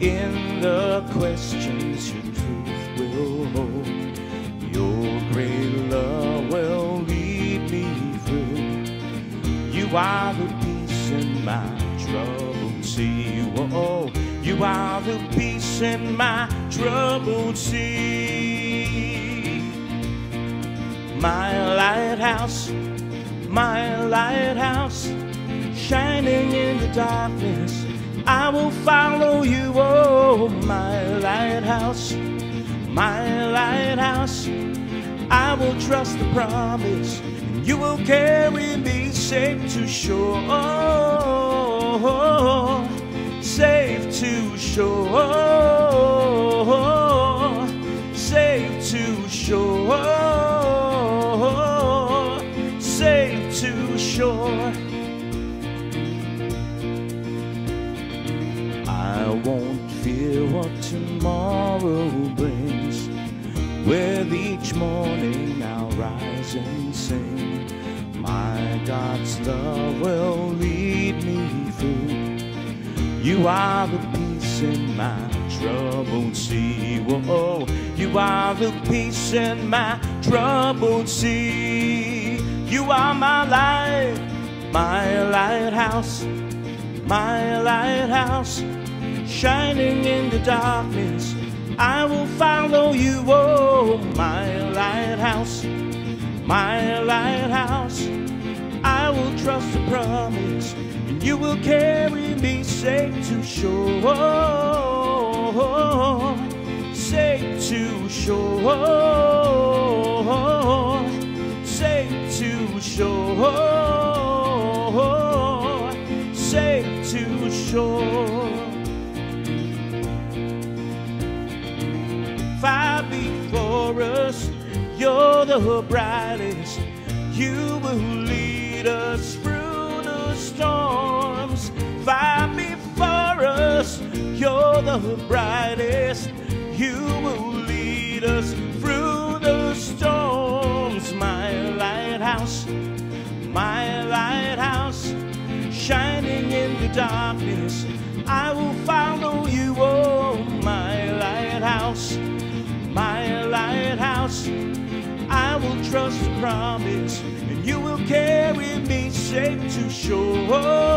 In the questions, your truth will hold. Your great love will lead me through. You are the peace in my troubled sea. Whoa, you are the peace in my troubled sea. My lighthouse, my lighthouse, shining in the darkness. I will follow you, oh, my lighthouse, my lighthouse. I will trust the promise, and you will carry me safe to shore, safe to shore, safe to shore, safe to shore. Tomorrow brings. With each morning I'll rise and sing. My God's love will lead me through. You are the peace in my troubled sea. Whoa, you are the peace in my troubled sea. You are my light, my lighthouse, my lighthouse, shining in the darkness. I will follow you, oh, my lighthouse, my lighthouse. I will trust the promise, and you will carry me safe to shore, safe to shore, safe to shore, safe to shore. You're the brightest. You will lead us through the storms. Fire before us, you're the brightest. You will lead us through the storms. My lighthouse, my lighthouse, shining in the darkness. I will follow you, oh, my lighthouse, my lighthouse. Trust the promise, and you will carry me safe to shore,